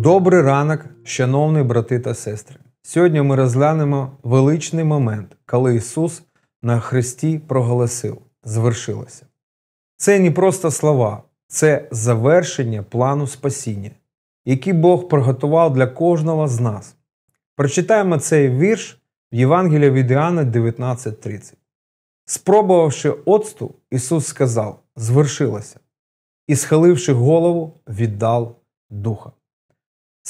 Добрий ранок, шановні брати та сестри. Сьогодні ми розглянемо величний момент, коли Ісус на Христі проголосив звершилося. Це не просто слова, це завершення плану спасіння, який Бог приготував для кожного з нас. Прочитаємо цей вірш в Євангелії від Іоанна 19:30. Спробувавши оцту, Ісус сказав: Звершилося, і, схиливши голову, віддав духа.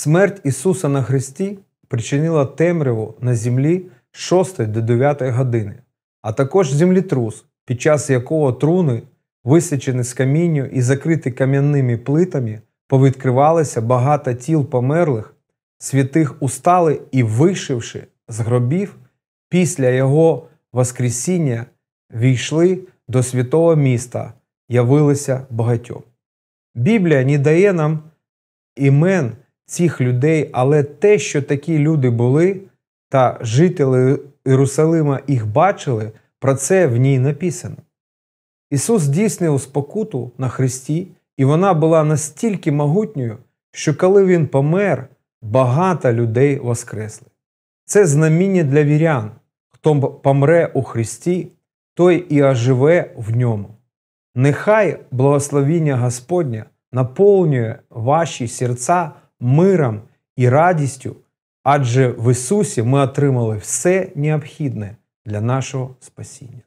Смерть Ісуса на Христі причинила темряву на землі з 6 до 9 години, а також землетрус, під час якого труни, висічені з камінню і закриті кам'яними плитами, повідкривалися багато тіл померлих, святих устали і, вийшовши з гробів, після Його Воскресіння війшли до святого міста, явилися багатьом. Біблія не дає нам імен цих людей, але те, що такі люди були, та жителі Єрусалима їх бачили, про це в ній написано. Ісус здійснив спокуту на Христі, і вона була настільки могутньою, що коли Він помер, багато людей воскресли. Це знаміння для вірян. Хто помре у Христі, той і оживе в ньому. Нехай благословіння Господня наповнює ваші серця миром і радістю, адже в Ісусі ми отримали все необхідне для нашого спасіння.